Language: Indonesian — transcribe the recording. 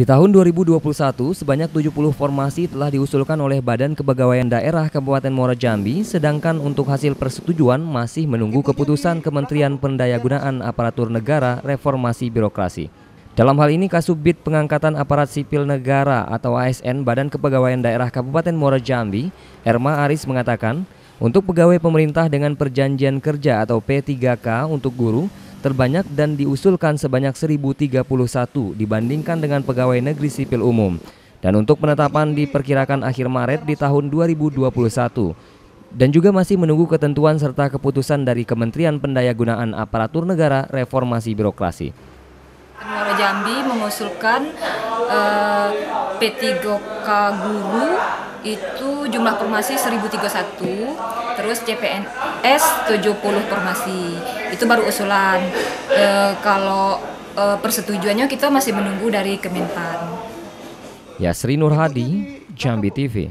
Di tahun 2021, sebanyak 70 formasi telah diusulkan oleh Badan Kepegawaian Daerah Kabupaten Muara Jambi, sedangkan untuk hasil persetujuan masih menunggu keputusan Kementerian Pendayagunaan Aparatur Negara Reformasi Birokrasi. Dalam hal ini, Kasubit Pengangkatan Aparat Sipil Negara atau ASN Badan Kepegawaian Daerah Kabupaten Muara Jambi, Erma Aris mengatakan, untuk pegawai pemerintah dengan perjanjian kerja atau P3K untuk guru, terbanyak dan diusulkan sebanyak 1031 dibandingkan dengan pegawai negeri sipil umum. Dan untuk penetapan diperkirakan akhir Maret di tahun 2021 dan juga masih menunggu ketentuan serta keputusan dari Kementerian Pendayagunaan Aparatur Negara Reformasi Birokrasi. Muara Jambi mengusulkan uh, eh, P3K guru itu jumlah formasi 1031 terus CPNS 70 formasi itu baru usulan. E, kalau e, persetujuannya kita masih menunggu dari Kementan Yasri Nur Hadi Jambi TV